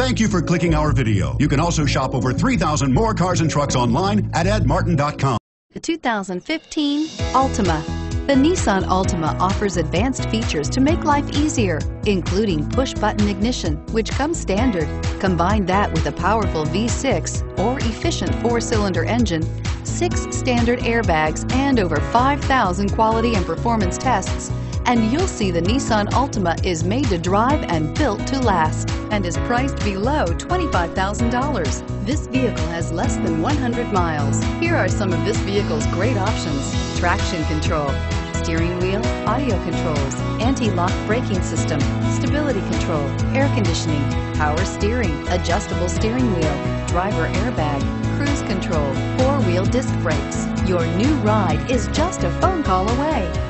Thank you for clicking our video. You can also shop over 3,000 more cars and trucks online at edmartin.com. The 2015 Altima. The Nissan Altima offers advanced features to make life easier, including push-button ignition, which comes standard. Combine that with a powerful V6 or efficient four-cylinder engine, six standard airbags, and over 5,000 quality and performance tests, and you'll see the Nissan Altima is made to drive and built to last and is priced below $25,000. This vehicle has less than 100 miles. Here are some of this vehicle's great options. Traction control, steering wheel, audio controls, anti-lock braking system, stability control, air conditioning, power steering, adjustable steering wheel, driver airbag, cruise control, four-wheel disc brakes. Your new ride is just a phone call away.